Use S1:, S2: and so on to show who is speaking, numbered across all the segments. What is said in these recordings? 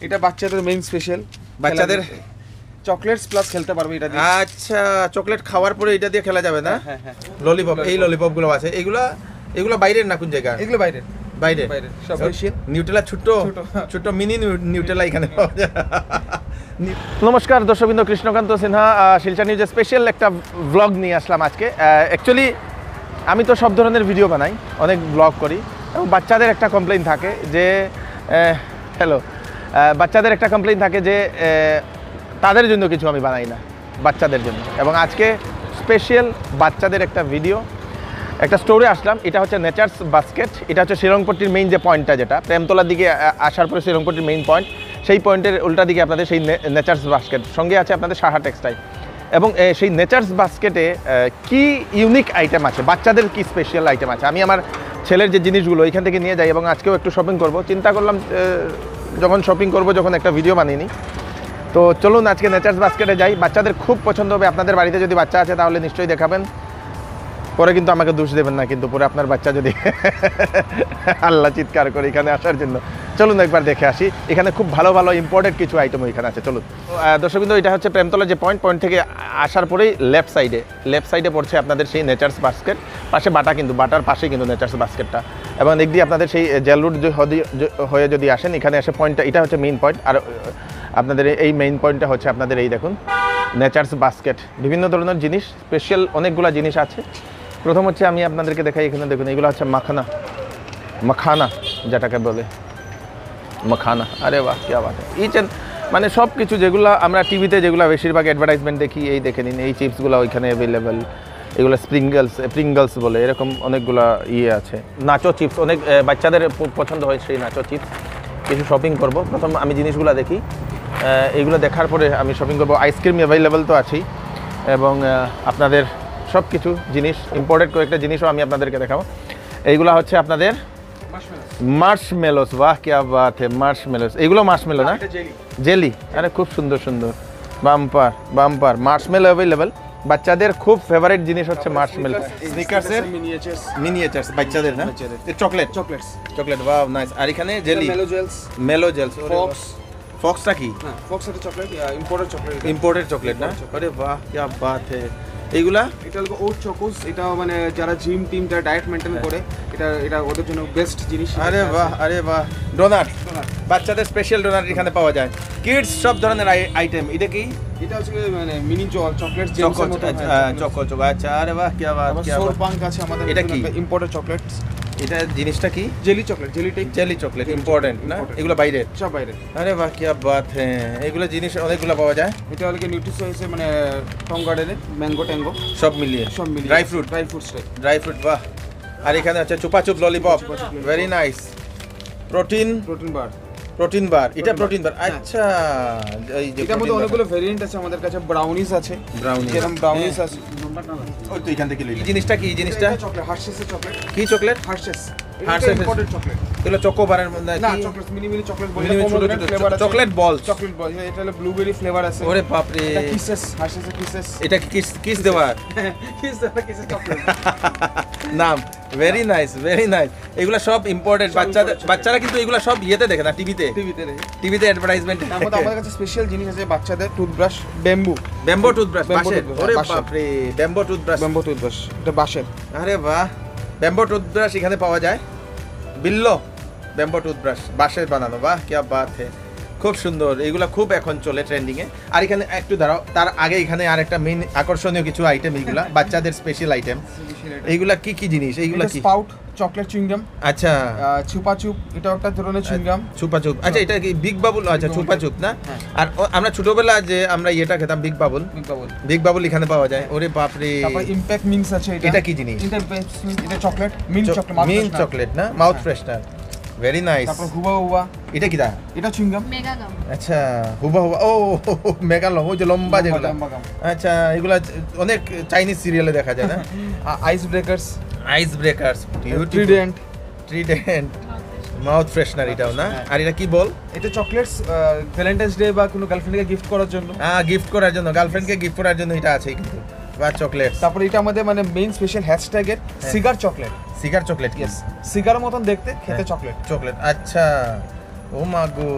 S1: এটা বাচ্চাদের main special
S2: বাচ্চাদের?
S1: চকলেটস প্লাস খেলতে পারবে এটা দিয়ে।
S2: আচ্ছা চকলেট খাওয়ার পরে এটা দিয়ে খেলা যাবে না?
S1: হ্যাঁ হ্যাঁ
S2: ললিপপ এই ললিপপগুলো আছে। এগুলা এগুলো বাইরের না কোন জায়গা
S1: এগুলো বাইরে
S2: বাইরে
S1: বাইরে, সব।
S2: নিউটেলা ছোট্ট
S1: ছোট।
S2: ছোট্ট মিনি নিউটেলা এখানে পাওয়া যায়। নমস্কার দর্শকবৃন্দ কৃষ্ণকান্ত সিনহা আহ, শিলচর নিউজে স্পেশাল একটা ব্লগ নিয়ে আসলাম আজকে। অ্যাকচুয়ালি আমি তো সব ধরনের ভিডিও বানাই অনেক ব্লগ করি। এবং বাচ্চাদের একটা কমপ্লেইন থাকে যে হ্যালো বাচ্চাদের একটা কমপ্লেইন থাকে যে তাদের জন্য কিছু আমি বানাই না, বাচ্চাদের জন্য। এবং আজকে স্পেশাল বাচ্চাদের একটা ভিডিও একটা স্টোরে আসলাম। এটা হচ্ছে নেচার্স বাস্কেট এটা হচ্ছে শ্রীরংপট্টির মেইন যে পয়েন্টটা যেটা, প্রেমতলার দিকে আসার পরে শ্রীরংপট্টির মেইন পয়েন্ট সেই পয়েন্টের উল্টা দিকে আপনাদের সেই নেচার্স বাস্কেট সঙ্গে আছে আপনাদের সাহা টেক্সটাইল এবং সেই নেচার্স বাস্কেটে কি ইউনিক আইটেম আছে? বাচ্চাদের কি স্পেশাল আইটেম আছে? আমি আমার ছেলের যে জিনিসগুলো এখান থেকে নিয়ে যাই এবং আজকেও একটু শপিং করব। চিন্তা করলাম যখন শপিং করব, যখন একটা ভিডিও বানিয়ে নিই। তো চলুন আজকে নেচার্স বাস্কেটে যাই। বাচ্চাদের খুব পছন্দ হবে। আপনাদের বাড়িতে যদি বাচ্চা আছে, তাহলে নিশ্চয়ই দেখাবেন। পরে কিন্তু আমাকে দোষ দেবেন না, কিন্তু পরে আপনার বাচ্চা যদি আল্লাহ চিৎকার করে এখানে আসার জন্য। চলুন একবার দেখে আসি। এখানে খুব ভালো ভালো ইম্পর্টেন্ট কিছু আইটেম এখানে আছে, চলুন। দর্শকবিন্দু, এটা হচ্ছে প্রেমতলা যে পয়েন্ট পয়েন্ট থেকে আসার পরেই লেফট সাইডে লেফট সাইডে পড়ছে আপনাদের সেই নেচার্স বাস্কেট পাশে বাটা কিন্তু, বাটার পাশে কিন্তু নেচার্স বাস্কেটটা এবং দিক দিয়ে আপনাদের সেই জেল রুট হয়ে যদি আসেন, এখানে এসে পয়েন্টটা এটা হচ্ছে মেইন পয়েন্ট আর আপনাদের এই মেইন পয়েন্টটা হচ্ছে আপনাদের এই দেখুন নেচার্স বাস্কেট বিভিন্ন ধরনের জিনিস স্পেশাল অনেকগুলো জিনিস আছে। প্রথম হচ্ছে আমি আপনাদেরকে দেখাই এখানে দেখুন এগুলো হচ্ছে মাখানা। মাখানা যেটাকে বলে। মাখানা আরে বাহ কি বাত ইচ মানে সব কিছু যেগুলো আমরা টিভিতে যেগুলো বেশিরভাগ অ্যাডভার্টাইজমেন্ট দেখি এই দেখে নিন এই চিপসগুলো ওইখানে অ্যাভেলেবেল এগুলো স্প্রিঙ্গলস প্রিঙ্গলস বলে এরকম অনেকগুলো ইয়ে আছে। নাচো চিপস অনেক বাচ্চাদের পছন্দ হয় সেই নাচো চিপস কিছু শপিং করব। প্রথম আমি জিনিসগুলো দেখি। আহ, এইগুলো দেখার পরে আমি শপিং করব। আইসক্রিম অ্যাভেলেবেল তো আছেই। এবং আপনাদের সব কিছু জিনিস ইম্পোর্টেড কয়েকটা জিনিসও আমি আপনাদেরকে দেখাবো। এইগুলো হচ্ছে আপনাদের মার্শমেলোস বাহ কে বাত হে মার্শমেলোস এগুলো মার্শমেলো না?
S1: জেলি
S2: জেলি আরে খুব সুন্দর সুন্দর। Bumper bumper. মার্শমেলো অ্যাভেলেবেল বাচ্চাদের খুব ফেভারিট জিনিস হচ্ছে মার্শমেলো স্নিকার্সের
S1: মিনিয়েচার্স
S2: মিনিয়েচার্স বাচ্চাদের না। Chocolate
S1: chocolates
S2: chocolate wow nice আর এখানে জেলি
S1: মেলো জেলস
S2: মেলো জেলস
S1: Fox।
S2: ফক্সটা কি?
S1: হ্যাঁ ফক্স একটা chocolate imported chocolate
S2: imported chocolate না? আরে বাহ কি বাত হে। এইগুলা?
S1: এটা হলো ওট চকোস এটা মানে যারা জিম টিম যারা ডায়েট মেনটেন করে এটা এটা ওদের জন্য বেস্ট জিনিস।
S2: আরে বাহ আরে বাহ। ডোনাট বাচ্চাদের স্পেশাল ডোনাট এখানে পাওয়া যায়। কিডস সব ধরনের আইটেম এটা কি?
S1: এটা হচ্ছে মানে mini chocolate
S2: choco
S1: choco choco
S2: আচ্ছা আরে বাহ কি বাত কি
S1: সোর পাঙ্ক আছে আমাদের
S2: এটা কি?
S1: ইম্পোর্টেড চকলেটস
S2: এটা জিনিসটা কি?
S1: Jelly chocolate jelly type.
S2: Jelly chocolate important না? এগুলো বাইরের
S1: সব বাইরে।
S2: আরে বাহ কি বাত হ্যাঁ। এগুলো জিনিস অনেকগুলো পাওয়া যায়।
S1: এটা হলকে কি নিউট্রিসয়েসে মানে টং গার্ডেনে ম্যাঙ্গো ট্যাঙ্গো
S2: সব মিলিয়ে।
S1: সব মিলিয়ে।
S2: Dry
S1: fruit dry fruits
S2: dry fruit বাহ। আর এখানে আছে
S1: Chupa Chups lollipop.
S2: Very nice protein
S1: protein bar
S2: protein bar এটা প্রোটিন বার।
S1: হ্যাঁ।
S2: আচ্ছা এই যে
S1: এটার মধ্যে অনেকগুলো ভেরিয়েন্ট আছে আমাদের কাছে ব্রাউনিস আছে।
S2: Brownies।
S1: যেরকম ব্রাউনিস আছে?
S2: ওই তো এখান থেকে লই এই জিনিসটা কি এই জিনিসটা
S1: চকলেট হার্শেসের চকলেট
S2: কি chocolate
S1: Hershey's
S2: Hershey's।
S1: Imported chocolate
S2: এগুলো চকো বারের মধ্যে
S1: না চকলেট মিনি মিনি চকলেট বলে
S2: Mini mini ছোট ছোট
S1: ফ্লেভার আছে।
S2: chocolate balls।
S1: চকলেট বল এটা হলো ব্লুবেরি ফ্লেভার আছে।
S2: ওরে বাপ রে
S1: এটা কিসেস হার্শেসের কিসেস
S2: এটা কিস কিস দেওয়ার?
S1: কিস এটা কিসেস চকলেট
S2: নাম। ভেরি নাইস ভেরি নাইস এগুলো সব ইম্পর্টেন্ট বাচ্চাদের বাচ্চারা কিন্তু এগুলো সব ইয়েতে দেখে না টিভিতে।
S1: টিভিতে
S2: টিভিতে অ্যাডভার্টাইজমেন্ট
S1: আমাদের কাছে স্পেশাল জিনিস আছে বাচ্চাদের টুথব্রাশ ব্যাম্বু
S2: ব্যাম্বো টুথব্রাশ বাঁশের। ওরে
S1: বাঁশের।
S2: বাপ রে ব্যাম্বো টুথব্রাশ
S1: ব্যাম্বু টুথব্রাশ এটা বাঁশের।
S2: আরে বাহ। ব্যাম্বো টুথব্রাশ এখানে পাওয়া যায়। বিল্লো ব্যাম্বো টুথব্রাশ বাঁশের বানানো। বাহ কি বাত হে। খুব সুন্দর এগুলো খুব এখন চলে ট্রেন্ডিং এ। আর এখানে একটু দাঁড়াও তার আগে এখানে আর একটা মেইন আকর্ষণীয় কিছু আইটেম এইগুলা বাচ্চাদের স্পেশাল আইটেম এইগুলা কি কি জিনিস? এইগুলা কি?
S1: স্পাউট চকলেট চুইংগাম
S2: আচ্ছা।
S1: চুপা চুপ এটা একটা ধরনের চুইংগাম
S2: চুপা চুপ আচ্ছা এটা কি বিগ বাবুল আচ্ছা
S1: Big
S2: চুপা
S1: Bubble।
S2: চুপ না?
S1: হ্যাঁ।
S2: আর আমরা ছোটবেলা যে আমরা ইয়েটা খেতাম বিগ বাবুল
S1: বিজ্ঞাপন
S2: বিগ বাবুল এখানে পাওয়া যায়। ওরে বাপ রে
S1: তারপর ইমপ্যাক্ট মিন্স আছে এটা।
S2: এটা কি জিনিস?
S1: এটা এটা chocolate mint chocolate
S2: mint chocolate না? মাউথ ফ্রেশনার ভেরি নাইস
S1: তারপর হুবা হুবা
S2: এটা কি দা?
S1: এটা চুইংগাম?
S3: মেগা গাম
S2: আচ্ছা হুবা হুবা ও মেগা লং ওই যে লম্বা যেগুলো। আচ্ছা এগুলা অনেক চাইনিজ সিরিয়ালে দেখা যায় না?
S1: Ice breakers
S2: ice breakers
S1: Trident
S2: Trident mouth freshener এটাও না?
S1: হ্যাঁ।
S2: আর এটা কি বল?
S1: এটা চকলেটস ভ্যালেন্টাইন্স ডে বা কোনো গার্লফ্রেন্ডকে গিফট করার জন্য।
S2: হ্যাঁ গিফট করার জন্য গার্লফ্রেন্ডকে গিফট করার জন্য এটা আছে কিন্তু বা চকলেট
S1: তারপর এটা আমাদের মানে main special হ্যাশট্যাগের cigar chocolate
S2: cigar chocolate
S1: yes সিগারের মতন দেখতে খেতে চকলেট
S2: চকলেট আচ্ছা। ও মা গো।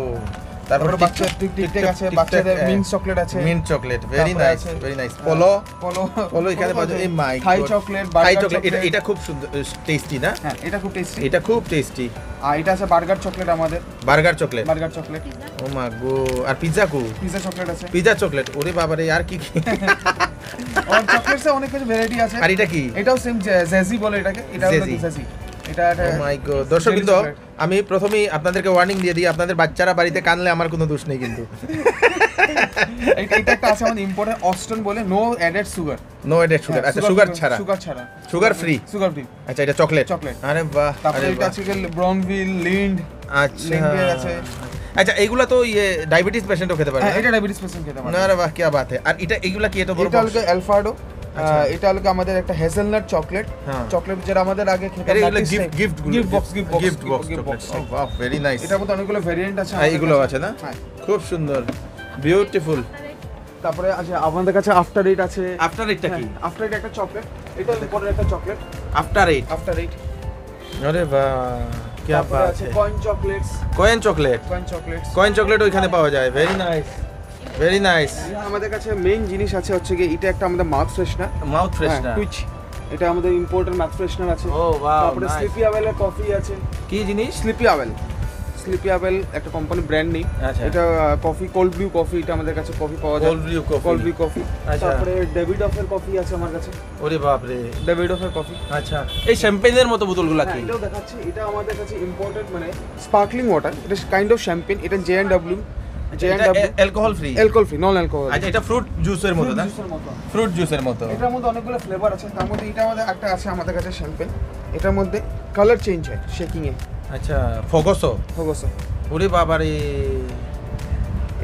S1: তারপরে বাচ্চা টিক টিক টিক আছে বাচ্চাদের মিন্ট চকলেট আছে।
S2: Mint
S1: chocolate
S2: very
S1: nice
S2: very nice Polo
S1: Polo
S2: Polo এখানে পাওয়া যায়। এই my
S1: Thai chocolate
S2: Thai
S1: burger
S2: chocolate এটা এটা খুব সুন্দর টেস্টি না?
S1: হ্যাঁ এটা খুব টেস্টি
S2: এটা খুব টেস্টি
S1: আর এটা আছে বার্গার চকলেট আমাদের।
S2: বার্গার চকলেট
S1: বার্গার চকলেট
S2: ও মা গো। আর পিৎজা কো?
S1: পিজা চকলেট আছে।
S2: পিৎজা চকলেট ওরে বাবা রে আর কি কি?
S1: আর চকলেটসে অনেক কিছু ভ্যারাইটি আছে।
S2: আর এটা কি?
S1: এটাও সেম জেজি বলে এটাকে। এটা হলো
S2: জেজি।
S1: জেজি এটা
S2: মাই গড দর্শক কিন্তু আমি প্রথমেই আপনাদেরকে ওয়ার্নিং দিয়ে দিই আপনাদের বাচ্চারা বাড়িতে কানলে আমার কোনো দোষ নেই কিন্তু।
S1: এটা এটা একটা আছে আমাদের ইম্পোর্টেন্ট অস্টন বলে no added
S2: sugar no sugar আচ্ছা সুগার ছাড়া।
S1: সুগার ছাড়া।
S2: Sugar free?
S1: সুগার ফ্রি
S2: আচ্ছা এটা চকলেট
S1: Chocolate।
S2: আরে বাহ
S1: তারপরে এটা আছে ব্রাউনভিল লিন্ড
S2: আচ্ছা।
S1: আছে।
S2: আচ্ছা এগুলা তো ইয়ে ডায়াবেটিস পেশেন্টও খেতে পারে
S1: হ্যাঁ এটা ডায়াবেটিস পেশেন্ট খেতে পারে।
S2: না বাহ কি বাত। আর এটা এগুলা কি এটা বড় আচ্ছা।
S1: এটা হলো আমাদের একটা হেজেলনাট চকলেট
S2: হ্যাঁ।
S1: চকলেট যেটা আমাদের আগে খেতাম gift gift gift box
S2: gift box
S1: gift box
S2: gift বাহ ভেরি নাইস
S1: এটার মধ্যে অনেকগুলো ভেরিয়েন্ট আছে
S2: হ্যাঁ, এগুলো আছে না?
S1: হ্যাঁ।
S2: খুব সুন্দর। বিউটিফুল
S1: তারপরে আছে আমাদের কাছে আফটার এইট আছে।
S2: আফটার এটা কি?
S1: আফটার এইট একটা চকলেট এটা ইম্পোর্টেন্ট একটা chocolate
S2: After Eight
S1: After Eight
S2: আরে বাহ কি বাত
S1: আছে coin chocolates
S2: coin chocolate
S1: coin chocolates
S2: coin chocolate ওইখানে পাওয়া যায় ভেরি নাইস ভেরি নাইস
S1: আমাদের কাছে মেইন জিনিস আছে হচ্ছে কি এটা একটা আমাদের mouth freshener
S2: mouth freshener
S1: Twitch এটা আমাদের ইম্পোর্টেন্ট মাউথ ফ্রেশনার আছে।
S2: ও ওয়াও
S1: তারপরে স্লিপি আওয়েলের কফি আছে।
S2: কি জিনিস?
S1: স্লিপি আওয়েল স্লিপি আওয়েল একটা কোম্পানি ব্র্যান্ড নেই। এটা কফি কোল্ড ব্রিউ কফি এটা আমাদের কাছে কফি পাওয়া যায়।
S2: Cold brew coffee
S1: cold brew coffee
S2: আচ্ছা।
S1: তারপরে ডেভিড অফের কফি আছে আমার কাছে।
S2: ওরে বাপ রে
S1: ডেভিড অফের কফি
S2: আচ্ছা। এই শ্যাম্পেনের মতো বোতলগুলা কি?
S1: এটাও দেখাচ্ছি। এটা আমাদের কাছে ইম্পোর্টেড মানে স্পার্কলিং ওয়াটার এটা কাইন্ড অফ শ্যাম্পেন এটা J and W
S2: alcohol free
S1: alcohol free non alcohol
S2: আচ্ছা এটা ফ্রুট জুসের মতো না? ফ্রুট জুসের মতো।
S1: এটার মধ্যে অনেকগুলো ফ্লেভার আছে তার মধ্যে এটা আমাদের একটা আছে আমাদের কাছে শ্যাম্পেল এটার মধ্যে কালার চেঞ্জ হয় শেকিং এ
S2: আচ্ছা ফোগসো?
S1: অবশ্য
S2: ওরে বাবা রে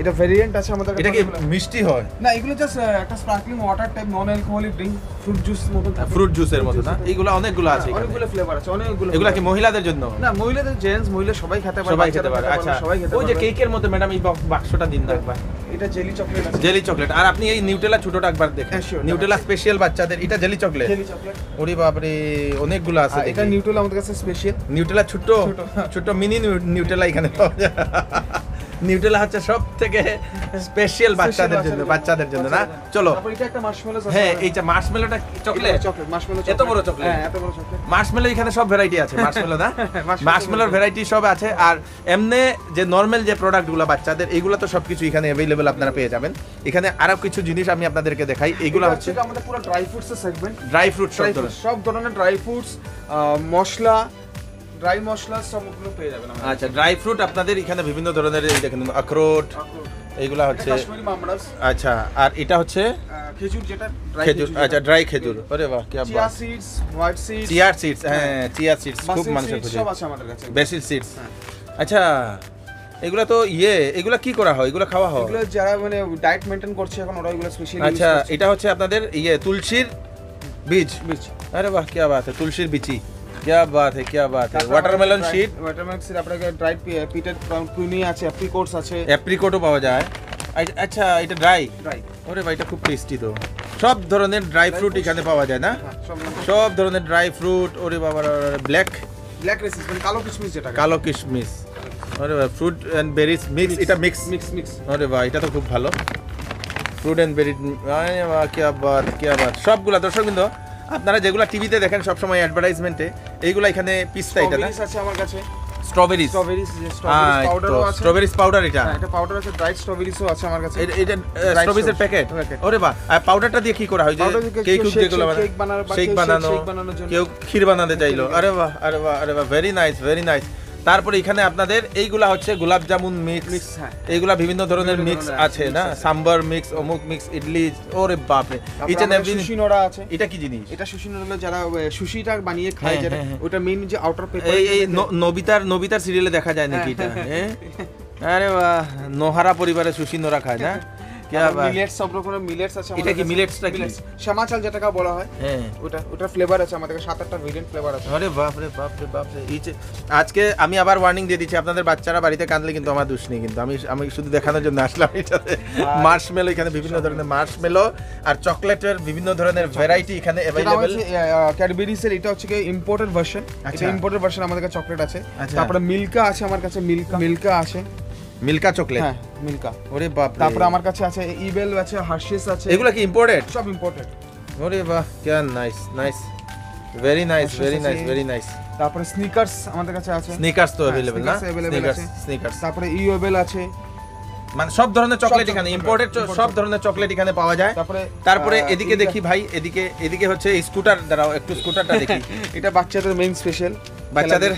S1: এটা ভেরিয়েন্ট আছে আমাদের
S2: এটা কি মিষ্টি হয়?
S1: না এগুলো জাস্ট একটা sparkling water type non alcoholic drink fruit juice মতো
S2: ফ্রুট জুসের মতো না? এইগুলো অনেকগুলো আছে।
S1: অনেকগুলো ফ্লেভার আছে অনেকগুলো
S2: এগুলা কি মহিলাদের জন্য?
S1: না মহিলাদের জেন্টস মহিলা সবাই খেতে পারে
S2: সবাই খেতে পারে আচ্ছা।
S1: সবাই খেতে
S2: ওই যে কেকের মতো ম্যাডাম এই বক- বাক্সটা দিন না একবার।
S1: এটা জেলি চকলেট আছে।
S2: জেলি চকলেট আর আপনি এই নিউটেলা ছোটটা একবার দেখেন।
S1: হ্যাঁ,
S2: নিউটেলা স্পেশাল বাচ্চাদের এটা জেলি চকলেট
S1: জেলি চকলেট
S2: ওরে বাপরে অনেকগুলো আছে
S1: এটা নিউট্রাল আমাদের কাছে স্পেশাল
S2: নিউটেলা ছোট।
S1: ছোট
S2: মিনি নিউটেলা এখানে পাওয়া যায়। নিউটেলা হচ্ছে সব থেকে স্পেশাল বাচ্চাদের জন্য বাচ্চাদের জন্য। না? চলো।
S1: এটা একটা মার্শমেলোস
S2: হ্যাঁ এইটা মার্শমেলোটা চকলেট
S1: চকলেট মার্শমেলো
S2: এত বড় chocolate?
S1: হ্যাঁ এত বড় চকলেট
S2: মার্শমেলো এখানে সব ভ্যারাইটি আছে মার্শমেলো না? মার্শমেলোর ভ্যারাইটি সব আছে। আর এমনি যে নর্মাল যে প্রোডাক্টগুলো বাচ্চাদের এগুলো তো সবকিছু এখানে অ্যাভেলেবেল আপনারা পেয়ে যাবেন। এখানে আরও কিছু জিনিস আমি আপনাদেরকে দেখাই। এগুলো হচ্ছে
S1: আমাদের পুরো dry fruits segment
S2: dry fruit সব ধরনের।
S1: সব ধরনের ড্রাই ফ্রুটস মশলা ড্রাই মশলা সবগুলো পেয়ে যাবেন
S2: আচ্ছা ড্রাই ফ্রুট আপনাদের এখানে বিভিন্ন ধরনের দেখেন আখরোট এইগুলা হচ্ছে আচ্ছা আর এটা হচ্ছে
S1: খেজুর যেটা
S2: খেজুর আচ্ছা ড্রাই খেজুর। আরে বাহ কি
S1: বাহ chia seeds white
S2: seeds chia seeds হ্যাঁ, হ্যাঁ। চিয়া সিডস খুব মানুষের খুশি।
S1: সব আছে আমাদের কাছে।
S2: বেসিল সিডস
S1: হ্যাঁ।
S2: আচ্ছা এগুলো তো ইয়ে এগুলো কি করা হয়? এগুলো খাওয়া হয়?
S1: এগুলো যারা মানে ডায়েট মেনটেন করছে এখন ওরা এগুলো স্পেশালি
S2: আচ্ছা এটা হচ্ছে আপনাদের ইয়ে তুলসীর বীজ।
S1: বীজ।
S2: আরে বাহ কি বাহ তুলসীর বিচি। क्या बात है क्या बात है ওয়াটারমেলন শীট
S1: ওয়াটারমেলন সিড আপনাকে ড্রাই পিটেড কুইনি আছে অ্যাপ্রিকোটস আছে
S2: অ্যাপ্রিকটও পাওয়া যায় আই- আচ্ছা এটা ড্রাই
S1: ড্রাই
S2: ওরে ভাই এটা খুব টেস্টি তো সব ধরনের ড্রাই ফ্রুট এখানে পাওয়া যায় না
S1: হ্যাঁ সব
S2: সব ধরনের ড্রাই ফ্রুট ওরে বাবা ব্ল্যাক
S1: ব্ল্যাক রেসিস মানে কালো কিশমিশ যেটা
S2: কালো কিশমিশ ওরে ভাই ফ্রুট অ্যান্ড বেরিজ মিক্স এটা মিক্স
S1: মিক্স মিক্স
S2: ওরে ভাই এটা তো খুব ভালো ফ্রুট অ্যান্ড বেরি क्या বাত क्या বাত সবগুলা দর্শক কিন্তু আপনারা যেগুলো টিভিতে দেখেন সবসময় অ্যাডভার্টাইজমেন্টে এইগুলো এখানে পিস্তা এটা না?
S1: আছে আমার কাছে। পাউডারও আছে।
S2: স্ট্রবেরিজ পাউডার এটা।
S1: হ্যাঁ এটা পাউডার আছে ড্রাই স্ট্রবেরিজও আছে আমার কাছে।
S2: এটা- স্ট্রবেরিজের প্যাকেট। ওরে বাহ পাউডারটা দিয়ে কি করা হয়? যে কেক
S1: কেক
S2: যেগুলো
S1: বানানো shake বানানোর জন্য।
S2: কেউ ক্ষীর বানাতে চাইলো। আরে বাহ আরে বাহ আরে বাহ ভেরি নাইস ভেরি নাইস তারপরে এখানে আপনাদের এইগুলা হচ্ছে গোলাপ জামুন মিক্স
S1: হ্যাঁ।
S2: এইগুলা বিভিন্ন ধরনের মিক্স আছে না? সাম্বার মিক্স অমুক মিক্স ইডলি ওরে বাপরে। ইচ এন্ড এভরি
S1: সুশি নোড়া আছে।
S2: এটা কি জিনিস?
S1: এটা সুশি নোড়া যারা সুশিটা বানিয়ে খায় যেটা
S2: হ্যাঁ, হ্যাঁ।
S1: ওটা মেইন যে আউটার পেপার
S2: এই নবিতার নবিতার সিরিয়ালে দেখা যায় নাকি এটা? আরে বাহ নোহারা পরিবারে সুশি নোড়া খায় না?
S1: মিলেটস সব রকমের মিলেটস আছে
S2: এটা কি milletsটা কি?
S1: শ্যামা চাল যেটাকে বলা হয়
S2: হ্যাঁ।
S1: ওটা ওটা ফ্লেভার আছে আমাদের সাত আটটা ভেরিয়েন্ট ফ্লেভার আছে।
S2: আরে বাপ রে বাপ রে বাপ রে আজকে আমি আবার ওয়ার্নিং দিয়ে দিচ্ছি আপনাদের বাচ্চারা বাড়িতে কাঁদলে কিন্তু আমার দোষ নেই কিন্তু। আমি আমি শুধু দেখানোর জন্য আসলাম এটাতে। মার্শমেলো এখানে বিভিন্ন ধরনের মার্শমেলো আর চকলেটের বিভিন্ন ধরনের ভ্যারাইটি এখানে
S1: এর এটা হচ্ছে কি ইম্পোর্টেড ভার্সন। এটা ইম্পোর্টেড ভার্সন আমাদের কাছে চকলেট আছে।
S2: আচ্ছা।
S1: তারপরে মিল্কা আছে আমার কাছে মিল্কা মিল্কা আছে।
S2: মিল্কা চকলেট
S1: হ্যাঁ মিল্কা
S2: ওরে বাপ
S1: তারপরে আমার কাছে আছে ইবেল আছে হার্শিস আছে
S2: এগুলা কি ইম্পোর্টেড
S1: সব ইম্পোর্টেড
S2: ওরে বাহ কেন nice nice very nice
S1: Hershey's
S2: very
S1: আছে।
S2: নাইস ভেরি নাইস
S1: তারপরে স্নিকার্স আমাদের কাছে আছে
S2: স্নিকার্স তো
S1: হ্যাঁ,
S2: अवेलेबल না
S1: Snickers available
S2: স্নিকার্স
S1: আছে।
S2: স্নিকার্স
S1: তারপরে ইওবেল আছে
S2: মানে সব ধরনের চকলেট
S1: সব
S2: এখানে
S1: chocolate,
S2: ইম্পোর্টেড
S1: import
S2: সব
S1: chocolate।
S2: ধরনের চকলেট এখানে পাওয়া যায়
S1: তারপরে
S2: তারপরে
S1: আহ,
S2: এদিকে
S1: এটা-
S2: দেখি ভাই এদিকে এদিকে হচ্ছে স্কুটার দাঁড়াও একটু স্কুটারটা দেখি
S1: এটা বাচ্চাদের মেইন স্পেশাল
S2: বাচ্চাদের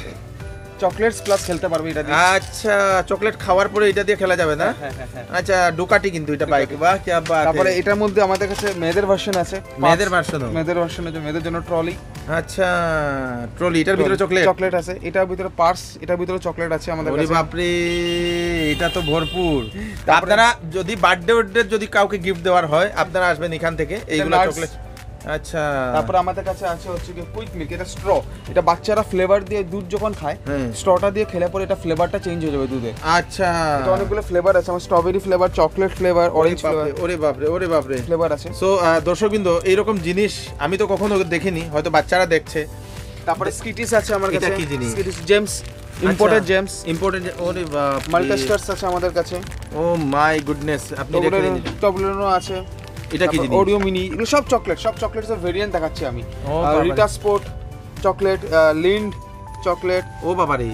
S1: চকলেটস প্লাস খেলতে পারবে এটা দিয়ে।
S2: আচ্ছা চকলেট খাওয়ার পরে এটা দিয়ে খেলা যাবে না?
S1: হ্যাঁ, হ্যাঁ, হ্যাঁ।
S2: আচ্ছা ডুকাটি কিন্তু এটা বাইক বাহ কি বাত।
S1: তারপরে এটার মধ্যে আমাদের কাছে মেয়েদের ভার্সন আছে।
S2: মেয়েদের ও?
S1: মেয়েদের ভার্সন আছে মেয়েদের জন্য ট্রলি
S2: আচ্ছা ট্রলি এটার ভিতরে চকলেট
S1: চকলেট আছে এটার ভিতরে পার্স এটার ভিতরে চকলেট আছে আমাদের কাছে।
S2: বাপরে এটা তো ভরপুর। আপনারা যদি বার্থডে বার্থডে যদি কাউকে গিফট দেওয়ার হয় আপনারা আসবেন এখান থেকে এইগুলো চকলেট আচ্ছা।
S1: তারপরে আমাদের কাছে আছে হচ্ছে কি কুইক মিল্ক এটা স্ট্র এটা বাচ্চারা ফ্লেভার দিয়ে দুধ যখন খায় স্ট্রটা দিয়ে খেলে পরে এটা ফ্লেভারটা চেঞ্জ হয়ে যাবে দুধের
S2: আচ্ছা।
S1: এটা অনেকগুলো ফ্লেভার আছে আমার strawberry flavour
S2: chocolate
S1: flavour orange
S2: flavour ওরে বাপরে ওরে বাপরে।
S1: ফ্লেভার আছে।
S2: সো দর্শকবৃন্দ এইরকম জিনিস আমি তো কখনো দেখিনি হয়তো বাচ্চারা দেখছে।
S1: তারপরে স্কিটিস আছে আমার কাছে।
S2: কি জিনিস?
S1: Skittles gems imported gems
S2: imported ওরে বাপ
S1: মাল্টাস্টার্স আছে আমাদের কাছে।
S2: ও মাই গুডনেস আপনি রেখে
S1: টবলেনো আছে।
S2: এটা কি জিনিস?
S1: ওরিও মিনি এগুলো সব চকলেট সব চকলেটস এর ভেরিয়েন্ট দেখাচ্ছি আমি। Ritter Sport chocolate Lindt chocolate
S2: ও বাবা রে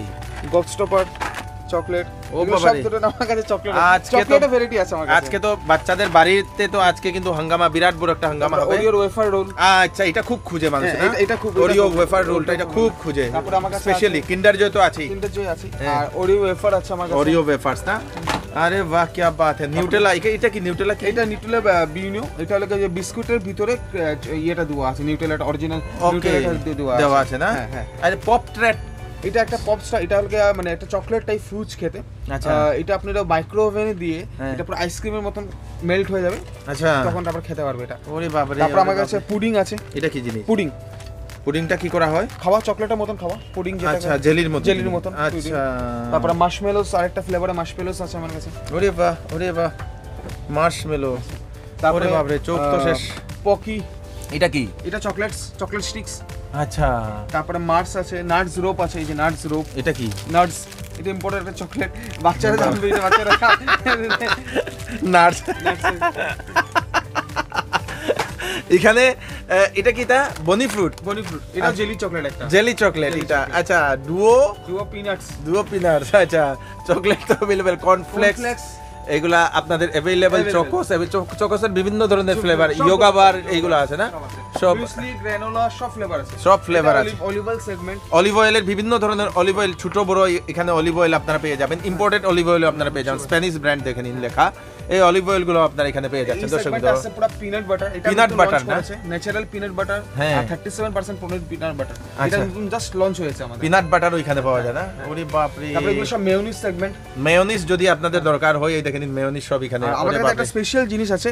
S1: গলস্টপার চকলেট
S2: ও
S1: সব আমার কাছে চকলেট
S2: আজকে তো-
S1: ভ্যারাইটি আছে আমার কাছে।
S2: আজকে তো বাচ্চাদের বাড়িতে তো আজকে কিন্তু হাঙ্গামা বিরাট বড় একটা হাঙ্গামা হবে।
S1: ওরিওর ওয়েফার রোল
S2: আচ্ছা এটা খুব খুঁজে মানুষ
S1: হ্যাঁ, এটা- খুব-
S2: ওরিও ওয়েফার রোলটা এটা খুব খুঁজে।
S1: তারপরে আমার কাছে
S2: স্পেশালি কিন্ডার জয় তো আছেই।
S1: তিনটে জয় আছে।
S2: হ্যাঁ।
S1: আর ওরিও ওয়েফার আছে আমার কাছে।
S2: ওরিও ওয়েফার্স না? আরে বাহ কি বাত হ্যায় নিউটেলা এটা কি নিউটেলা
S1: এটা নিউটেলা বিউনিও এটা হলো যে বিস্কুটের ভিতরে ইয়েটা দেওয়া আছে নিউটেলাটা অরিজিনাল
S2: ওকে
S1: দেওয়া
S2: আছে। না?
S1: হ্যাঁ হ্যাঁ।
S2: আরে পপ ট্র্যাট
S1: এটা একটা পপ স্টার এটা হলো গিয়ে মানে একটা চকলেট টাইপ ফ্রুটস খেতে।
S2: আচ্ছা।
S1: এটা আপনি এটা মাইক্রোওভেনে দিয়ে
S2: হ্যাঁ।
S1: এটা পুরো আইসক্রিমের মতন মেল্ট হয়ে যাবে।
S2: আচ্ছা।
S1: তখন তারপর খেতে পারবে এটা।
S2: ওরে বাবারে
S1: তারপর আমার কাছে পুডিং আছে।
S2: এটা কি জিনিস?
S1: পুডিং
S2: পুডিংটা কি করা হয়?
S1: খাওয়া চকলেটের মতন খাওয়া। পুডিং যেটা
S2: আচ্ছা জেলির মতো
S1: জেলির মতন।
S2: আচ্ছা।
S1: তারপরে মাশমেলোস আরেকটা ফ্লেভারে মাশমেলোস আছে আমার কাছে।
S2: ওরে বাহ ওরে বাহ। মার্শমেলো ওরে বাপরে চোখ তো শেষ।
S1: পকি
S2: এটা কি?
S1: এটা চকলেটস চকলেট স্টিক্স
S2: আচ্ছা
S1: তারপরে মার্স আছে নাটস রোপ আছে এই যে নাটস রোপ
S2: এটা কি
S1: নাটস এটা ইম্পোর্টেড একটা চকলেট বাচ্চারা জানবে এটা বাচ্চারা
S2: নাটস
S1: Nuts এর-
S2: এখানে আহ, এটা কি তা বনি ফ্রুট
S1: বনি ফ্রুট এটা জেলি চকলেট একটা
S2: জেলি চকলেট
S1: Jelly
S2: এটা
S1: chocolate.
S2: আচ্ছা duo
S1: duo peanuts
S2: duo peanuts আচ্ছা চকলেট তো अवेलेबल কর্নফ্লেক্স
S1: Cornflakes।
S2: এগুলা আপনাদের অ্যাভেলেবল. চকোস চকোসের বিভিন্ন ধরনের ফ্লেভার ইয়োগা বার এইগুলো আছে না? সব
S1: গ্রানোলা সব ফ্লেভার আছে।
S2: সব flavor আছে।
S1: অলিভ অয়েল সেগমেন্ট
S2: অলিভ অয়েলের বিভিন্ন ধরনের অলিভ অয়েল ছোট বড় এখানে অলিভ অয়েল আপনারা পেয়ে যাবেন। ইম্পোর্টেড অলিভ অয়েল আপনারা পেয়ে যাবেন। স্প্যানিশ ব্র্যান্ড দেখে নিন লেখা। এই অলিভ অয়েলগুলো আপনারা এখানে পেয়ে যাচ্ছেন। দর্শক
S1: সেগমেন্ট আছে পুরো পিনাট বাটার এটা
S2: Peanut butter না?
S1: ন্যাচারাল পিনাট বাটার
S2: হ্যাঁ।
S1: আর 37% পনির পিনাট বাটার এটা
S2: আচ্ছা।
S1: জাস্ট লঞ্চ হয়েছে আমাদের।
S2: পিনাট বাটার ওইখানে পাওয়া যায় না? ওরে বাপরে।
S1: তারপরে এগুলো সব মেয়োনিজ সেগমেন্ট
S2: মেয়োনিজ যদি আপনাদের দরকার হয় এই দেখে নিন মেয়োনিজ সব এখানে
S1: আমাদের কাছে একটা স্পেশাল জিনিস আছে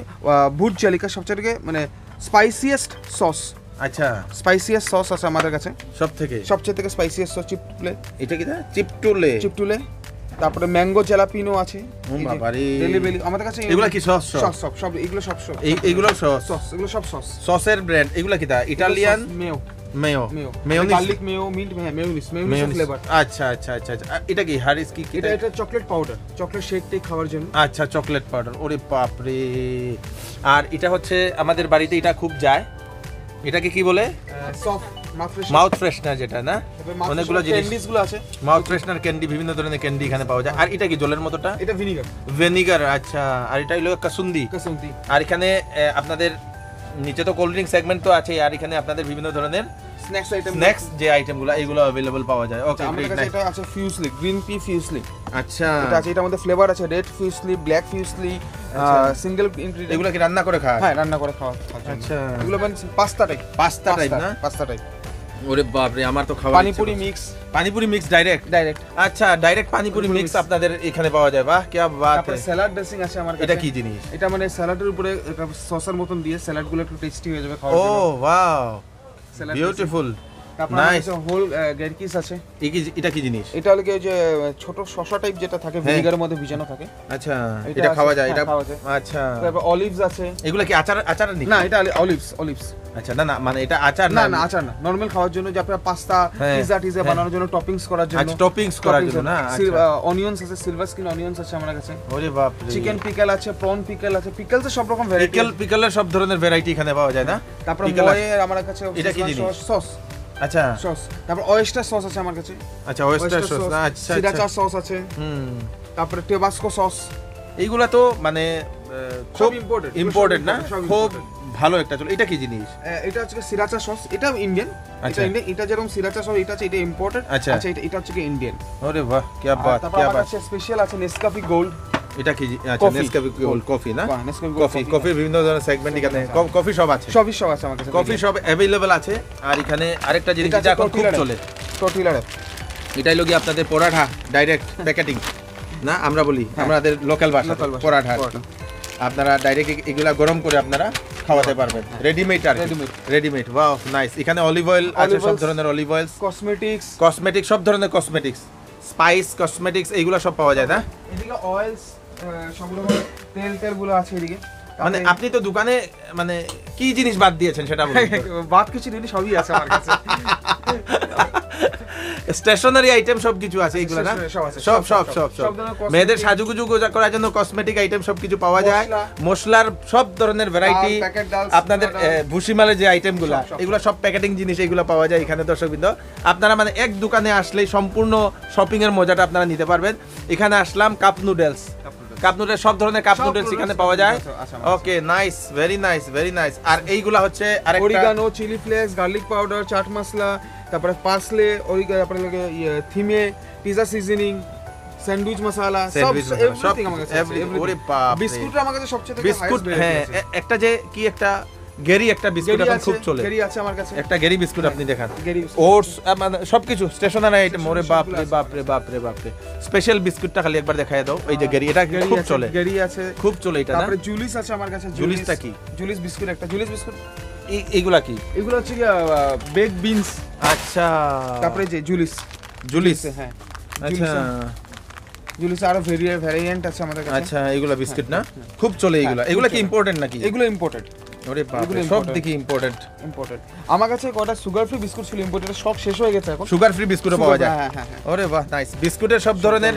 S1: ভুট জালিকা সবচেয়ে মানে স্পাইসিয়েস্ট সস
S2: আচ্ছা।
S1: স্পাইসিয়েস্ট সস আছে আমাদের কাছে।
S2: সব থেকে
S1: সবচেয়ে থেকে স্পাইসিয়েস্ট সস চিপটুলে
S2: এটা কি চিপটুলে
S1: চিপটুলে তারপরে ম্যাঙ্গো জেলাপিনো আছে। ডেলিভারি আমাদের কাছে
S2: এগুলা কি সস সস
S1: সব সব এগুলো সব সস
S2: এই এইগুলো সস
S1: সস এগুলো সব সস
S2: সসের ব্র্যান্ড এগুলা কি তা?
S1: Italian
S2: mayo
S1: mayo
S2: mayo
S1: mayonnaise garlic mayo mint mayonnaise
S2: mayonnaise
S1: flavour
S2: আচ্ছা আচ্ছা আচ্ছা আচ্ছা। এটা কি হারিস কি
S1: এটা এটা চকলেট পাউডার চকলেট শেক টেক খাওয়ার জন্য।
S2: আচ্ছা চকলেট পাউডার ওরে বাপরে। আর এটা হচ্ছে আমাদের বাড়িতে এটা খুব যায়। এটাকে কি বলে?
S1: সফট
S2: মাউথ ফ্রেশনার যেটা না? অনেকগুলো জিনিস।
S1: গুলো আছে।
S2: মাউথ ফ্রেশনার ক্যান্ডি বিভিন্ন ধরনের ক্যান্ডি এখানে পাওয়া যায়। আর এটা কি জলের মতোটা?
S1: এটা ভিনিগার
S2: ভেনিগার আচ্ছা। আর এটা হলো কাসুন্দি।
S1: কাসুন্দি।
S2: আর এখানে আপনাদের নিচে তো কোল্ড ড্রিঙ্ক সেগমেন্ট তো আছে আর এখানে আপনাদের বিভিন্ন ধরনের
S1: স্ন্যাক্স আইটেম
S2: স্ন্যাক্স যে আইটেমগুলো এইগুলো অ্যাভেলেবল পাওয়া যায়। ওকে
S1: আমাদের কাছে এটা আছে ফিউজলি গ্রিন পি ফিউজলি
S2: আচ্ছা।
S1: এটা আছে এটার মধ্যে ফ্লেভার আছে রেড ফিউজলি ব্ল্যাক
S2: আচ্ছা।
S1: সিঙ্গেল ইনগ্রেডিয়েন্ট
S2: এগুলো কি রান্না করে খায়?
S1: হ্যাঁ রান্না করে খাওয়া
S2: আচ্ছা।
S1: এগুলো মানে পাস্তা টাইপ
S2: পাস্তা টাইপ না?
S1: পাস্তা টাইপ
S2: ওরে বাপরে আমার তো খাওয়া
S1: panipuri mix
S2: panipuri mix direct
S1: direct
S2: আচ্ছা ডাইরেক্ট পানিপুরি মিক্স আপনাদের এখানে পাওয়া যায়। বাহ কি বাত।
S1: তারপরে স্যালাড ড্রেসিং আছে আমার কাছে।
S2: এটা কি জিনিস?
S1: এটা মানে স্যালাডের উপরে একটা সসের মতন দিয়ে স্যালাডগুলো একটু টেস্টি হয়ে যাবে
S2: ও
S1: খাওয়ার জন্য।
S2: Wow
S1: Beautiful.
S2: Beautiful
S1: dressing। তারপরে আমার
S2: nice।
S1: কাছে হোল গেরকিস আছে।
S2: এটা কি জিনিস?
S1: এটা হলো যে ছোট শসা টাইপ যেটা থাকে। ভিনেগারের মধ্যে ভিজানো থাকে।
S2: আচ্ছা
S1: এটা
S2: এটা খাওয়া যায় এটা আচ্ছা।
S1: তারপর অলিভস আছে।
S2: এগুলো কি আচার আচার নি
S1: না এটা অলিভস অলিভস
S2: আচ্ছা না না মানে এটা আচার
S1: না না আচার না। নর্মাল খাওয়ার জন্য যে আপনার পাস্তা পিজা টিজা। বানানোর জন্য টপিংস করার জন্য
S2: আচ্ছা টপিংস করার জন্য না।
S1: অনিয়ন্স আছে সিলভার স্কিন অনিয়ন্স আছে আমার কাছে।
S2: ওরে বাপ
S1: চিকেন পিকেল আছে প্রন পিকেল আছে। পিকেলস সব রকম ভ্যারাইটি
S2: পিকল পিকলের সব ধরনের ভ্যারাইটি এখানে পাওয়া যায় না?
S1: তারপরে। ময়ের আমার কাছে
S2: এটা কি জিনিস?
S1: সস
S2: আচ্ছা।
S1: সস। তারপর অয়েস্টার সস আছে আমার কাছে।
S2: আচ্ছা ওয়েস্টার সস না আচ্ছা
S1: sriracha
S2: আচ্ছা।
S1: সস আছে।
S2: হুম।
S1: তারপরে টেবাস্কো সস
S2: এইগুলা তো মানে খুব
S1: এগুলো
S2: না? খুব ভালো একটা চলো। এটা কি জিনিস?
S1: এটা হচ্ছে সিরাচা সস এটা ইন্ডিয়ান
S2: আচ্ছা।
S1: এটা ইন্ডিয়ান এটা যেরকম সিরাচা সস এটা আছে এটা ইম্পোর্টেড
S2: আচ্ছা।
S1: আচ্ছা এটা এটা হচ্ছে ইন্ডিয়ান
S2: ওরে বাহ কি বাত কি বাত
S1: স্পেশাল আছে নেসকাফি গোল্ড
S2: এটা কি আচ্ছা. নেসক্যাফে গোল্ড কফি না? কফি কফি বিভিন্ন ধরনের সেগমেন্ট এখানে কফি সব আছে।
S1: সবই সব আছে আমার কাছে
S2: কফি সব অ্যাভেলেবল আছে আর এখানে আরেকটা জিনিস যেটা এখন খুব চলে। এটাই লোকি আপনাদের পরাঠা ডাইরেক্ট প্যাকেটিং না আমরা বলি আমাদের লোকাল ভাষা
S1: হ্যাঁ।
S2: পরাঠা। আপনারা ডাইরেক্ট এগুলা গরম করে আপনারা খাওয়াতে পারবেন। রেডিমেড আর রেডিমেড ওয়াও নাইস এখানে অলিভ অয়েল আছে সব ধরনের অলিভ অয়েল
S1: কসমেটিক্স
S2: কসমেটিক্স সব ধরনের কসমেটিক্স স্পাইস কসমেটিক্স এইগুলো সব পাওয়া যায় না?
S1: এদিকে অয়েলস সব রকম তেল তেলগুলো আছে এদিকে।
S2: মানে আপনি তো দোকানে মানে কি জিনিস বাদ দিয়েছেন সেটা বলুন
S1: বাদ কিছু নেই সবই আছে আমার কাছে।
S2: স্টেশনারি আইটেম সব কিছু আছে এইগুলো না?
S1: সব
S2: সব
S1: সব,
S2: সব মেয়েদের সাজুগুজু গোজা করার জন্য কসমেটিক আইটেম সব কিছু পাওয়া যায়। মশলার সব ধরনের ভ্যারাইটি আপনাদের। ভুসিমালের যে আইটেমগুলো
S1: সব, সব,
S2: এগুলো সব প্যাকেটিং জিনিস এগুলো পাওয়া যায় এখানে দর্শকবৃন্দ। আপনারা মানে এক দোকানে আসলেই সম্পূর্ণ শপিং এর মজাটা আপনারা নিতে পারবেন। এখানে আসলাম কাপ নুডলস কাপ নুডলস সব ধরনের কাপ নুডলস এখানে পাওয়া যায়। Okay nice very nice very nice আর এইগুলা হচ্ছে আরেকটা
S1: oregano chilli flakes garlic powder chaat masala তারপরে পার্সলে তারপরে লাগে থিমে পিজা সিজনিং স্যান্ডউইচ মশলা সব এভরিথিং আমার কাছে বিস্কুট আমার কাছে সবচেয়ে
S2: বিস্কুট হ্যাঁ একটা যে কি একটা গেরি একটা বিস্কুট এখন খুব চলে।
S1: গেরি আছে আমার কাছে।
S2: একটা গেরি বিস্কুট আপনি দেখান। ওটস মানে সবকিছু স্টেশনারি আইটেম ওরে বাপ রে বাপ রে বাপ রে বাপ রে। স্পেশাল বিস্কুটটা খালি একবার দেখায় দাও এই যে গেরি এটা খুব চলে।
S1: গেরি আছে।
S2: খুব চলে এটা
S1: তারপরে জুলিস আছে আমার কাছে
S2: জুলিসটা কি?
S1: জুলিস বিস্কুট একটা জুলিস বিস্কুট।
S2: এইগুলা কি?
S1: এগুলো হচ্ছে কি বেক বিনস
S2: আচ্ছা।
S1: তারপরে যে জুলিস।
S2: জুলিস?
S1: হ্যাঁ।
S2: আচ্ছা।
S1: জুলিস। আরও ভেরিয়েন্ট আছে আমাদের কাছে।
S2: আচ্ছা এগুলা বিস্কুট না? খুব চলে এগুলা।
S1: হ্যাঁ,
S2: এগুলা কি। ইম্পর্টেন্ট নাকি?
S1: এগুলো ইম্পোর্টেড
S2: ওরে বাপ সব দেখি ইম্পর্টেন্ট
S1: ইম্পোর্টেড আমার কাছে কটা সুগার ফ্রি বিস্কুট ছিল সব শেষ হয়ে গেছে এখন।
S2: সুগার ফ্রি বিস্কুটও পাওয়া যায়।
S1: হ্যাঁ হ্যাঁ হ্যাঁ।
S2: ওরে বাহ নাইস বিস্কুটের সব ধরনের।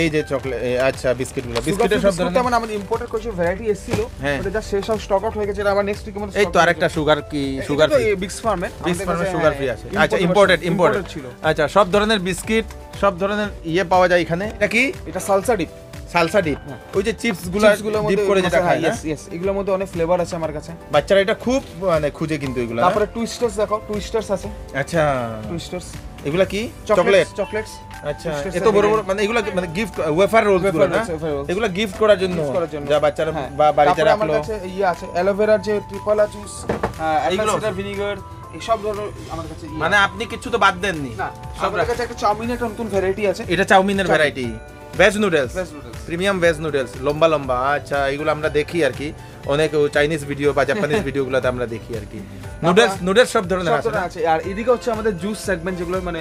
S2: এই যে চকলেট আচ্ছা বিস্কিটগুলো
S1: বিস্কুটের
S2: বিস্কুটের সব ধরনের
S1: মানে আমাদের ইম্পোর্টেড কিছু ভ্যারাইটি এসেছিল। ওটা যা শেষ সব স্টক আউট হয়ে গেছে এটা আবার নেক্সট
S2: এই তো আরেকটা সুগার কি সুগার ফ্রি
S1: বিক্স ফার্মে
S2: বিক্স ফার্মে সুগার ফ্রি আছে। আচ্ছা ইম্পোর্টেড ইম্পোর্টেড
S1: ছিল।
S2: আচ্ছা সব ধরনের বিস্কিট সব ধরনের ইয়ে পাওয়া যায় এখানে। এটা কি?
S1: এটা সালসা ডিপ
S2: সালসা ডিপ
S1: হ্যাঁ।
S2: ওই যে চিপসগুলো
S1: গুলোর
S2: ডিপ করে যেটা না?
S1: ইয়েস ইয়েস এগুলোর মধ্যে অনেক ফ্লেভার আছে আমার কাছে।
S2: বাচ্চারা এটা খুব মানে খুঁজে কিন্তু এগুলো
S1: তারপরে টুইস্টার্স দেখো টুইস্টার্স আছে।
S2: আচ্ছা।
S1: টুইস্টার্স
S2: এগুলা কি? চকলেট
S1: চকলেট চকলেটস
S2: আচ্ছা এত বড় বড় মানে এগুলা মানে গিফট ওয়েফার
S1: রোলসগুলো
S2: না? এগুলা গিফট করার জন্য। যা বাচ্চারা
S1: হ্যাঁ।
S2: বা বাড়িতে
S1: তারপরে আমার কাছে ইয়ে আছে অ্যালোভেরার যে ট্রিপলা জুস? সিডার ভিনিগার এই সব ধরনের আমার কাছে ইয়ে
S2: মানে আপনি কিছু তো বাদ দেননি।
S1: না
S2: সব
S1: কাছে একটা চাউমিনের নতুন ভ্যারাইটি আছে।
S2: এটা চাউমিনের variety veg noodles
S1: Veg noodles।
S2: Premium veg noodles লম্বা লম্বা আচ্ছা এগুলো আমরা দেখি আর কি। অনেক চাইনিজ ভিডিও বা জাপানিজ ভিডিওগুলোতে আমরা দেখি আর কি। নুডলস নুডলস সব ধরনের আছে
S1: আর এদিকে হচ্ছে আমাদের জুস সেগমেন্ট যেগুলো মানে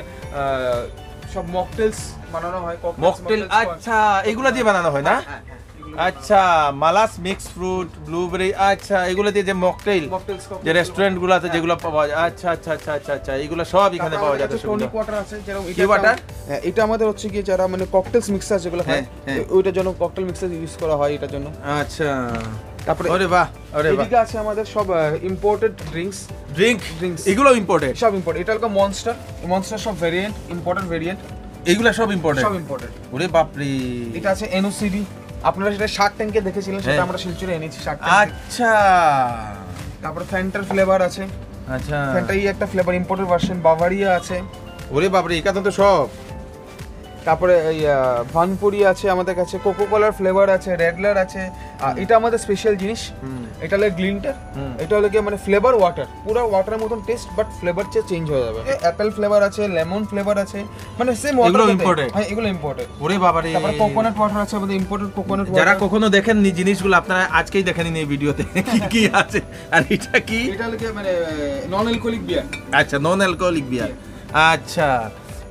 S1: সব মকটেলস বানানো হয়
S2: মকটেল আচ্ছা এগুলো দিয়ে বানানো হয় না?
S1: হ্যাঁ, হ্যাঁ,
S2: আচ্ছা মালাস মিক্স ফ্রুট ব্লুবেরি আচ্ছা এগুলো দিয়ে যে মকটেল যে রেস্টুরেন্ট গুলাতে
S1: হ্যাঁ।
S2: যেগুলো পাওয়া যায় আচ্ছা আচ্ছা আচ্ছা আচ্ছা আচ্ছা এগুলো সব এখানে পাওয়া যায়
S1: টনিক ওয়াটার আছে যেরকম
S2: কি water?
S1: হ্যাঁ, এটা আমাদের হচ্ছে কি যারা মানে ককটেলস মিক্সার যেগুলো হয়
S2: হ্যাঁ, হ্যাঁ।
S1: ওইটার জন্য ককটেল মিক্সার ইউজ করা হয় এটার জন্য।
S2: আচ্ছা।
S1: তারপরে
S2: ওরে বাহ ওরে বাহ।
S1: এদিকে আছে আমাদের সব ইম্পোর্টেড ড্রিঙ্কস
S2: ড্রিঙ্ক
S1: Drinks।
S2: এগুলো ইম্পর্টেন্ট
S1: সব ইম্পোর্ট এটা হলো মনস্টার মনস্টার সব ভেরিয়েন্ট ইম্পোর্টেন্ট ভেরিয়েন্ট
S2: এগুলো সব ইম্পর্টেন্ট
S1: সব ইম্পোর্টেড
S2: ওরে বাপ রে
S1: এটা আছে এনওসিডি আপনারা সেটা শার্ক ট্যাঙ্কে দেখেছিলেন সেটা
S2: হ্যাঁ।
S1: আমরা শিলচরে এনেছি শার্ক
S2: আচ্ছা।
S1: তারপরে ফ্যান্টার ফ্লেভার আছে।
S2: আচ্ছা।
S1: ফ্যান্টা এই একটা ফ্লেভার ইম্পোর্টেড ভার্সন বাভারিয়া আছে।
S2: ওরে বাবরে এটা একান্ত তো সব।
S1: তারপরে এই ভানপুরি আছে আমাদের কাছে কোকো কোলার ফ্লেভার আছে রেডলার আছে এটা আমাদের স্পেশাল জিনিস। এটা হলো গ্লিনটার। এটা হলো গিয়ে মানে ফ্লেভার ওয়াটার পুরো ওয়াটারের মতন টেস্ট বাট ফ্লেভার চেয়ে চেঞ্জ হয়ে যাবে। অ্যাপেল ফ্লেভার আছে লেমন ফ্লেভার আছে মানে সেম ওয়াটার
S2: imported?
S1: হ্যাঁ এগুলো ইম্পোর্টেড
S2: ওরে বাবা রে
S1: তারপরে কোকোনাট ওয়াটার আছে আমাদের ইম্পোর্টেড কোকোনাট
S2: যারা কখনো দেখেননি জিনিসগুলো আপনারা আজকেই দেখেন এই ভিডিওতে কি কি আছে। আর এটা কি?
S1: এটা হলো মানে নন অ্যালকোহলিক বিয়ার
S2: আচ্ছা নন অ্যালকোহলিক বিয়ার আচ্ছা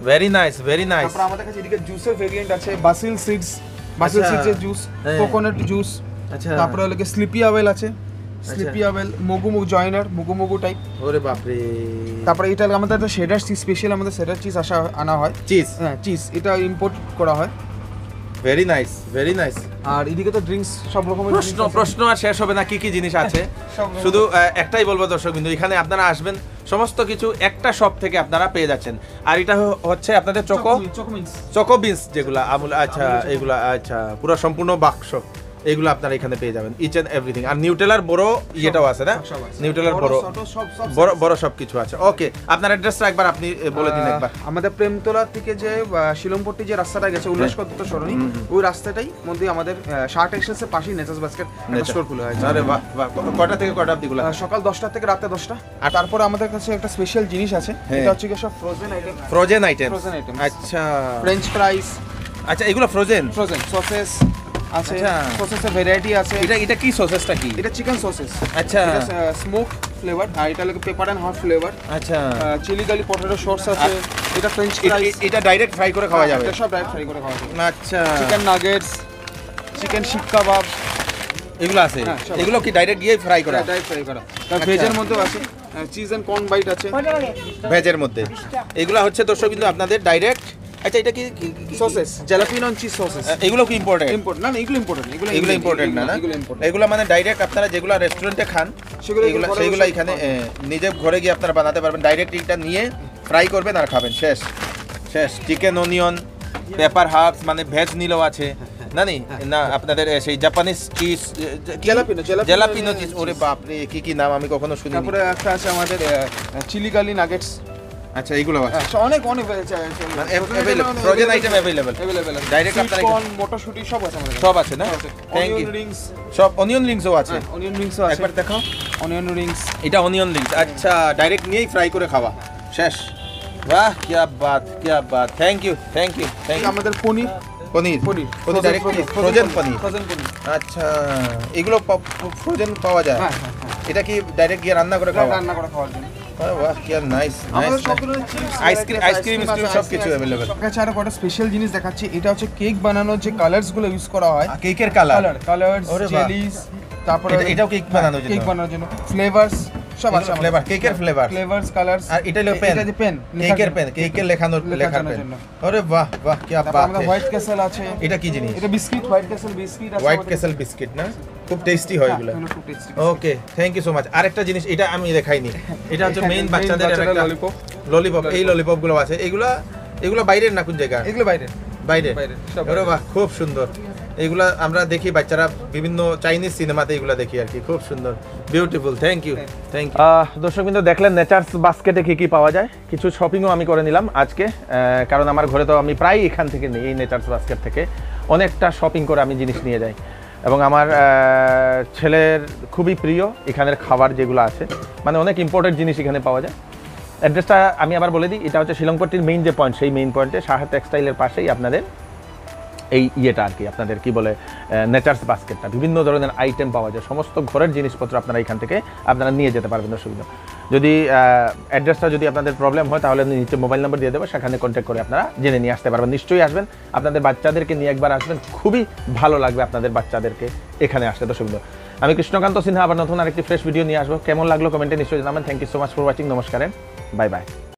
S2: ভেরি নাইস ভেরি নাইস
S1: তারপরে আমাদের কাছে এদিকে জুসের ভেরিয়েন্ট আছে বাসিল সিডস বাসিল। সিডসের জুস। কোকোনাট জুস
S2: আচ্ছা।
S1: তারপরে হলো স্লিপি আওয়েল আছে। স্লিপি আবেল মগু মুগু জয়নার মুগু মুগু টাইপ
S2: ওরে বাপরে।
S1: তারপরে এটা আমাদের একটা শেডার চিজ স্পেশাল আমাদের শেডার চিজ আসা আনা হয়।
S2: চিজ
S1: হ্যাঁ চিজ এটা ইম্পোর্ট করা হয়।
S2: ভেরি নাইস ভেরি নাইস
S1: আর এদিকে তো ড্রিঙ্কস সব রকমের
S2: প্রশ্ন প্রশ্ন আর শেষ হবে না কি কি জিনিস আছে? শুধু একটাই বলব দর্শক বিন্দু এখানে আপনারা আসবেন সমস্ত কিছু একটা শপ থেকে আপনারা পেয়ে যাচ্ছেন। আর এটা হচ্ছে আপনাদের চকো চোকো বিনস যেগুলা আমুল আচ্ছা এগুলা আচ্ছা পুরো সম্পূর্ণ বাক্স। এগুলো আপনারা এখানে পেয়ে যাবেন ইচ এন্ড এভরিথিং আর নিউটেলার বড় ইয়েটাও আছে না? নিউটেলার বড় বড় বড় সব কিছু আছে। ওকে আপনার অ্যাড্রেসটা একবার আপনি বলে দিন একবার।
S1: আমাদের প্রেমতলা থেকে যে আহ, শিলংপট্টি যে রাস্তাটা গেছে উল্লাস কত সরণি ওই রাস্তাটাই মধ্যে আমাদের শার্ট এক্সচেঞ্জের পাশেই নেচার্স বাস্কেট স্টোর খুলে হয়েছে।
S2: আরে বাহ বাহ কটা থেকে কটা অবধি
S1: সকাল দশটা থেকে রাতে দশটা। আর তারপরে আমাদের কাছে একটা স্পেশাল জিনিস আছে
S2: হ্যাঁ।
S1: এটা হচ্ছে কি সব frozen item
S2: frozen item
S1: Frozen items.
S2: আচ্ছা।
S1: ফ্রেঞ্চ ফ্রাইস
S2: আচ্ছা এগুলো ফ্রোজেন
S1: ফ্রোজেন সসেস আছে
S2: আচ্ছা।
S1: সসেসের ভ্যারাইটি আছে।
S2: এটা এটা কি সসেসটা কি?
S1: এটা চিকেন সসেস
S2: আচ্ছা।
S1: স্মোক ফ্লেভার আর এটা লাগে পেপার অ্যান্ড হট ফ্লেভার
S2: আচ্ছা।
S1: চিলি গালি পটেটো সস আছে। এটা ফ্রেঞ্চ
S2: এ- এটা ডাইরেক্ট ফ্রাই করে খাওয়া যাবে।
S1: এটা সব ডাইরেক্ট ফ্রাই করে খাওয়া যাবে।
S2: আচ্ছা।
S1: চিকেন নাগেটস চিকেন শিক কাবাব
S2: এগুলো আছে?
S1: হ্যাঁ,
S2: এগুলো কি ডাইরেক্ট গিয়ে ফ্রাই করা?
S1: ডাইরেক্ট ফ্রাই করা। তার ভেজের মধ্যেও আছে। চিজ এন্ড কর্ন বাইট আছে।
S2: ভেজের মধ্যে। এগুলো হচ্ছে দর্শক কিন্তু আপনাদের ডাইরেক্ট আচ্ছা এটা কি
S1: সসেস জ্যালাপিনো চিজ সসেস
S2: এগুলো কি ইম্পর্টেন্ট
S1: ইম্পোর্ট না না এগুলো ইম্পোর্টেন্ট এগুলো
S2: এগুলো ইম্পর্টেন্ট না না?
S1: এগুলো
S2: মানে ডাইরেক্ট আপনারা যেগুলো রেস্টুরেন্টে খান
S1: সেগুলো বসে
S2: এখানে নিজে ঘরে গিয়ে আপনারা বানাতে পারবেন। ডাইরেক্ট এটা নিয়ে ফ্রাই করবেন আর খাবেন। শেষ। শেষ। চিকেন অনিয়ন পেপার হাফস মানে ভেজ নিলেও আছে। না নি? না আপনাদের সেই Japanese cheese
S1: jalapeno jalapeno cheese.
S2: ওরে বাপরে কি কি নাম আমি কখনো শুনিনি।
S1: তারপরে একটা আছে আমাদের চিলি গালি নাগেটস
S2: আচ্ছা এইগুলো আছে।
S1: অনেক অনেক
S2: মানে frozen item available
S1: available
S2: Direct আপনারা
S1: কর্ন মটরশুটি সব আছে আমাদের
S2: সব আছে না? থ্যাংক ইউ
S1: রিংস
S2: সব অনিয়ন লিংসও আছে।
S1: অনিয়ন রিংসও আছে।
S2: একবার দেখাও।
S1: অনিয়ন রিংস
S2: এটা অনিয়ন লিংস আচ্ছা ডাইরেক্ট নিয়েই ফ্রাই করে খাওয়া। শেষ। বাহ কিয়া বাত কিয়া Baat thank you thank you thank you
S1: আমাদের
S2: paneer.
S1: Paneer.
S2: Paneer. Direct frozen paneer.
S1: Frozen paneer.
S2: আচ্ছা এগুলো ফ্রোজেন পাওয়া যায়?
S1: হ্যাঁ হ্যাঁ হ্যাঁ।
S2: এটা কি ডাইরেক্ট গিয়ে রান্না করে খাওয়া?
S1: রান্না করে খাওয়ার জন্য। স্পেশাল জিনিস দেখাচ্ছি এটা হচ্ছে কেক বানানোর যে কালারসগুলো ইউজ করা হয়।
S2: কেকের কালার
S1: কালার কালারস। জেলিস তারপরে
S2: এটাও cake বানানোর জন্য?
S1: কেক বানানোর জন্য। ফ্লেভারস সব আছে
S2: ফ্লেভার কেকের ফ্লেভার
S1: ফ্লেভারস কালারস
S2: আর এটা হলো পেন
S1: এটা যে পেন
S2: কেকের পেন কেকের লেখানোর
S1: লেখার
S2: পেন। আরে বাহ বাহ কি বাত
S1: আমাদের হোয়াইট ক্যাসেল আছে।
S2: এটা কি জিনিস?
S1: এটা বিস্কিট হোয়াইট ক্যাসেল বিস্কিট আছে
S2: হোয়াইট। ক্যাসেল বিস্কিট না? খুব টেস্টি হয় এগুলো। Okay thank you so much আরেকটা জিনিস এটা আমি দেখাইনি। এটা হচ্ছে মেইন বাচ্চাদের
S1: lollipop।
S2: ললিপপ এই ললিপপগুলো আছে। এগুলা এগুলো বাইরের না কোন জায়গা?
S1: এগুলো বাইরে।
S2: বাইরে
S1: বাইরে,
S2: বাহ খুব সুন্দর। এগুলা আমরা দেখি বাচ্চারা বিভিন্ন চাইনিজ সিনেমাতে এগুলো দেখি আর কি। খুব সুন্দর। Beautiful thank you thank you দর্শক কিন্তু দেখলেন নেচার্স বাস্কেটে কি কি পাওয়া যায়? কিছু শপিংও আমি করে নিলাম আজকে। আহ, কারণ আমার ঘরে তো আমি প্রায় এখান থেকে নিই এই নেচার্স বাস্কেট থেকে। অনেকটা শপিং করে আমি জিনিস নিয়ে যাই। এবং আমার ছেলের খুবই প্রিয় এখানের খাবার যেগুলো আছে। মানে অনেক ইম্পর্টেন্ট জিনিস এখানে পাওয়া যায়। অ্যাড্রেসটা আমি আবার বলে দিই, এটা হচ্ছে শিলংপট্টির মেইন যে পয়েন্ট সেই মেইন পয়েন্টে সাহা টেক্সটাইলের পাশেই আপনাদের এই ইয়েটা আর কি, আপনাদের কি বলে নেচার্স বাস্কেটটা বিভিন্ন ধরনের আইটেম পাওয়া যায়, সমস্ত ঘরের জিনিসপত্র আপনারা এখান থেকে আপনারা নিয়ে যেতে পারবেন, অসুবিধা যদি অ্যাড্রেসটা যদি আপনাদের প্রবলেম হয়, তাহলে নিচে মোবাইল নাম্বার দিয়ে দেবো, সেখানে কন্ট্যাক্ট করে আপনারা জেনে নিয়ে আসতে পারবেন, নিশ্চয়ই আসবেন। আপনাদের বাচ্চাদেরকে নিয়ে একবার আসবেন, খুবই ভালো লাগবে আপনাদের বাচ্চাদেরকে এখানে আসতে দর্শক আমি কৃষ্ণকান্ত সিনহা, আবার নতুন আরেকটি ফ্রেশ ভিডিও নিয়ে আসব। কেমন লাগল কমেন্টে নিশ্চয়ই জানাবেন। Thank you so much for watching নমস্কার বাই বাই